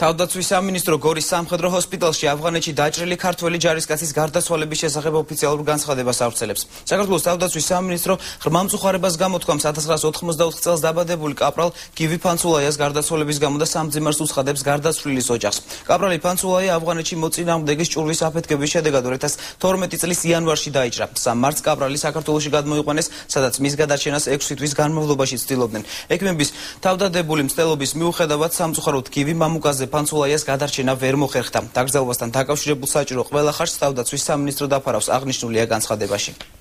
თავდაცვის სამინისტრო გორის სამხედრო ჰოსპიტალში ავღანეთში დაჭრილი ქართველი ჯარისკაცის გარდაცვალების შესახებ ოფიციალურ განცხადებას ავრცელებს. საქართველოს თავდაცვის სამინისტრო ღრმამწუხარებას გამოთქვამს 1984 წელს დაბადებული კაპრალ გივი ფანცულაიას გარდაცვალების გამო და სამძიმარს უცხადებს გარდაცვლილის ოჯახს. კაპრალი ფანცულაია ავღანეთში მოწინააღმდეგის ჭურვის აფეთქების შედეგად 2012 წლის იანვარში დაიჭრა. სამ მარტს კაპრალი საქართველოში გადმოიყვანეს, სადაც მის გადარჩენას 6 თვის განმავლობაში ცდილობდნენ. ექიმების თავდადებული მცდელობის მიუხედავად სამწუხაროდ გივი მამუკაზე ფანცულაიას გადარჩენა ვერ მოხერხდა. დაკრძალვასთან დაკავშირებულ საჭირო ყველა ხარჯს თავდაცვის სამინისტრო დაფარავს აღნიშნულია განცხადებაში.